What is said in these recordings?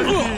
Oh!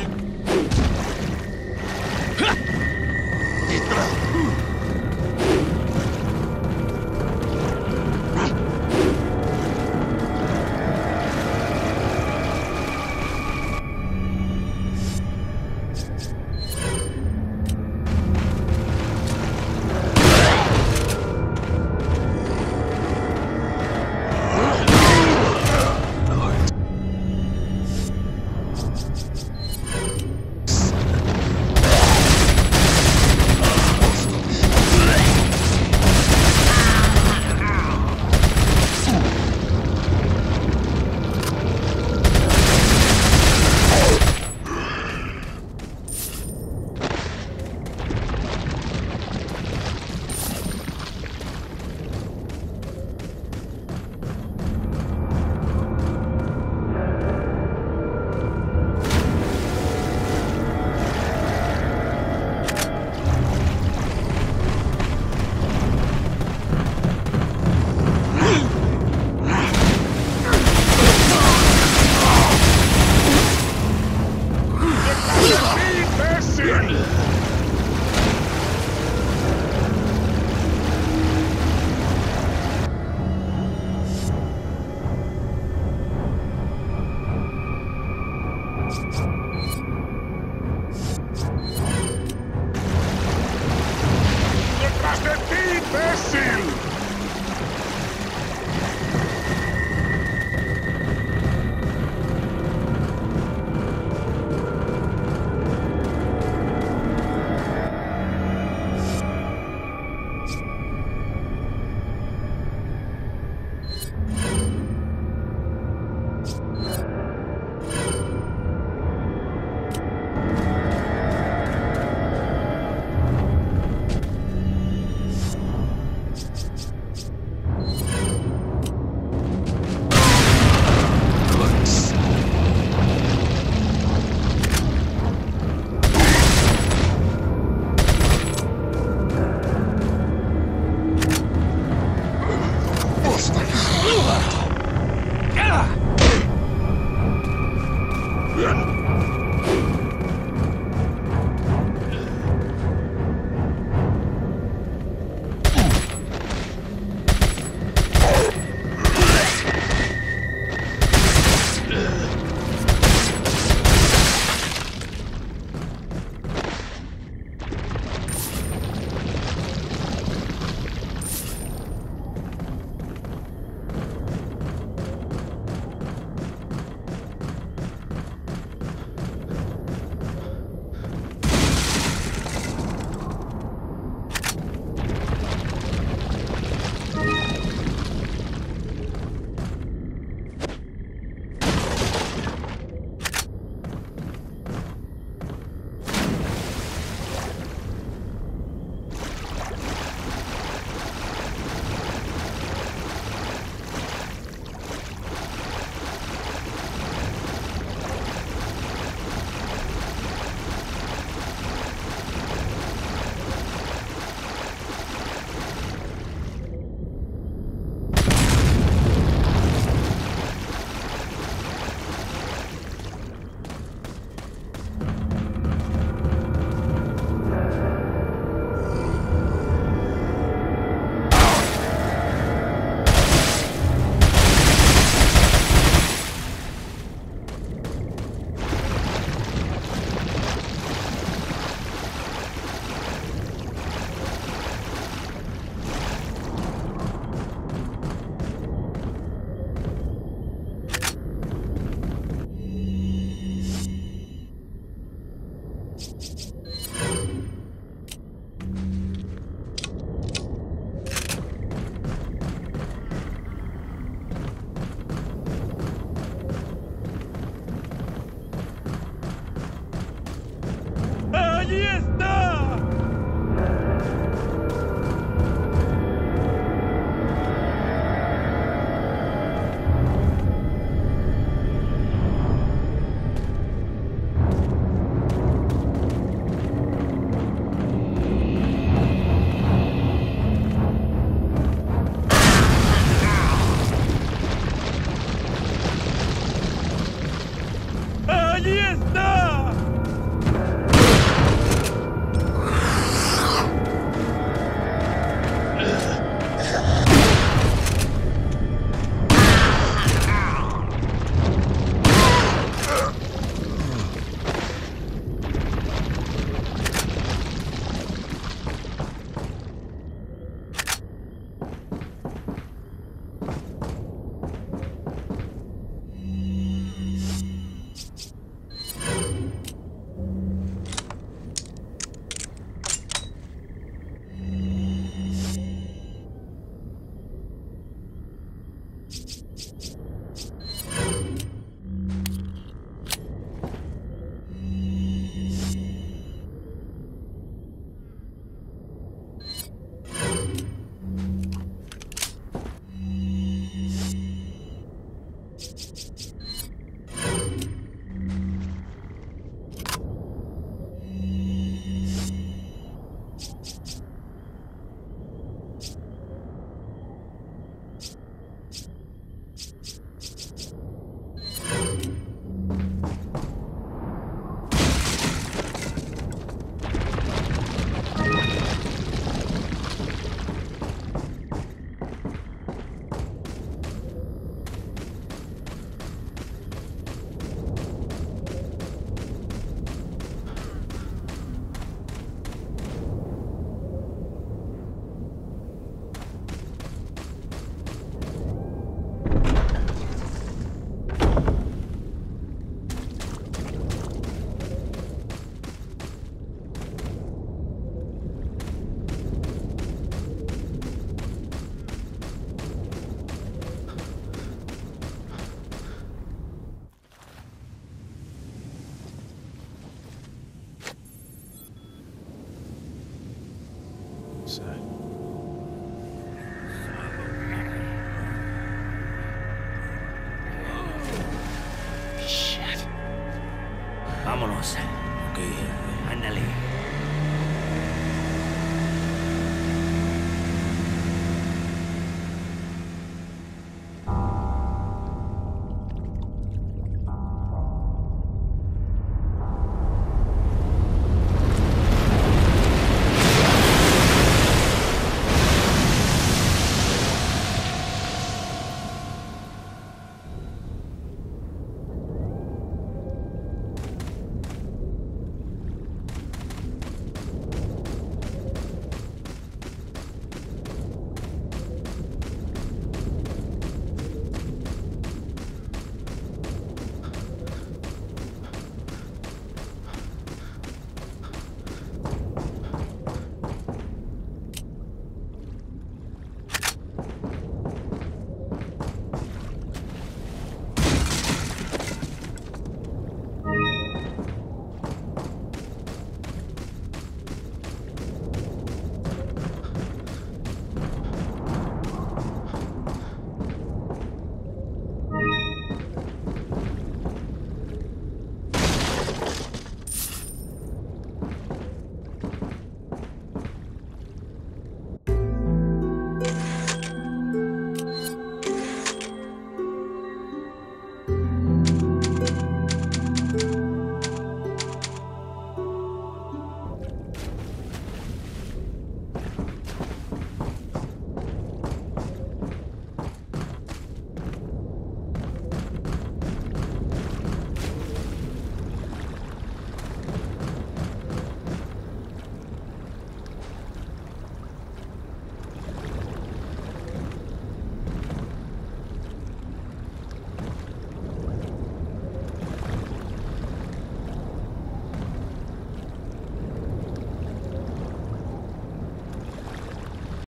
Get up!